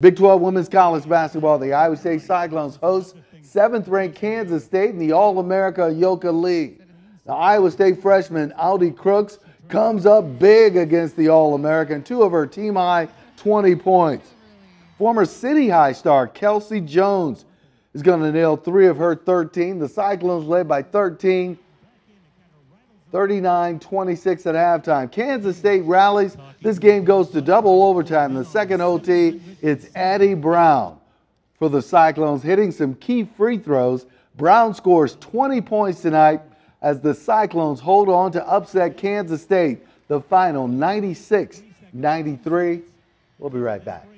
Big 12 women's college basketball. The Iowa State Cyclones host seventh-ranked Kansas State in the All-America Ayoka Lee. The Iowa State freshman Audi Crooks comes up big against the All-American, two of her team high 20 points. Former City High star Kelsey Joens is going to nail three of her 13. The Cyclones led by 13 39 26 at halftime. Kansas State rallies. This game goes to double overtime. The second OT, it's Addie Brown for the Cyclones hitting some key free throws. Brown scores 20 points tonight as the Cyclones hold on to upset Kansas State. The final 96 93. We'll be right back.